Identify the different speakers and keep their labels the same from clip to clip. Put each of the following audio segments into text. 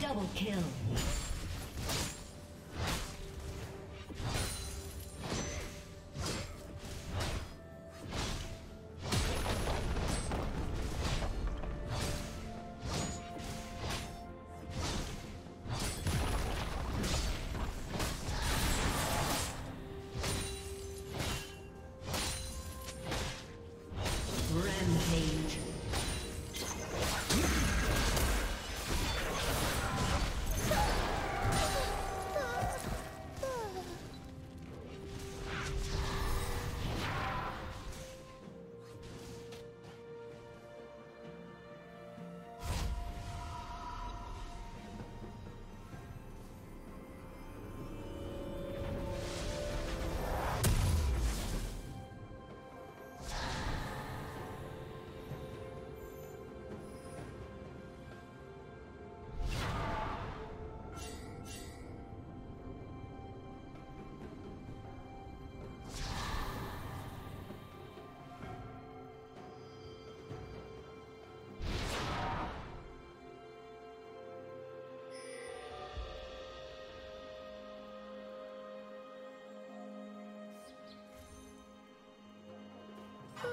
Speaker 1: Double kill.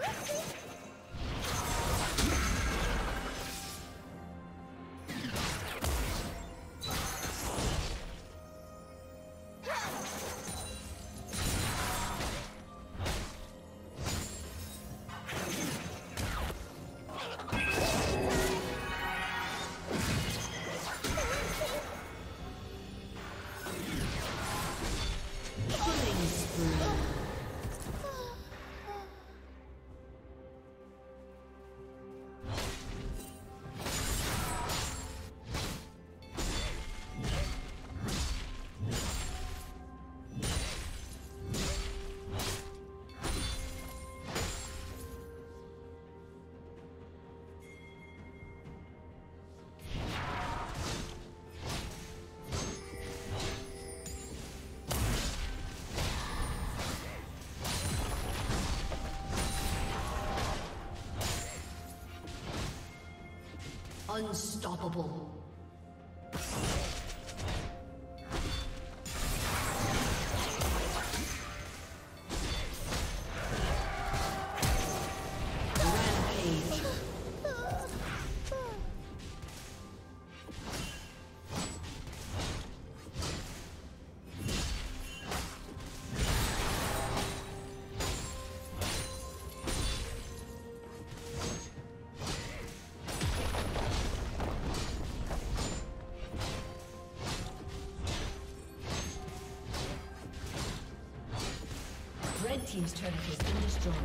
Speaker 1: Let's. Unstoppable. Team's turret has been destroyed.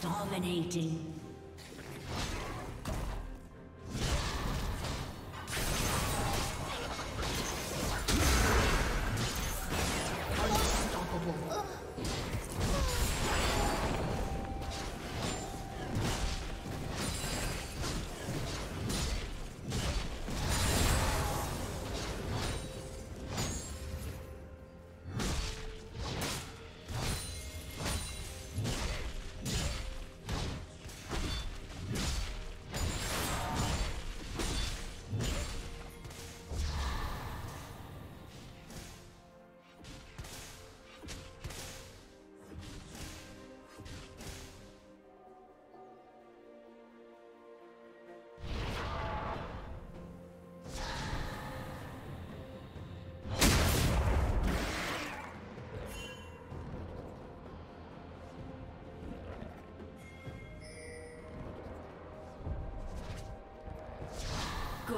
Speaker 1: Dominating.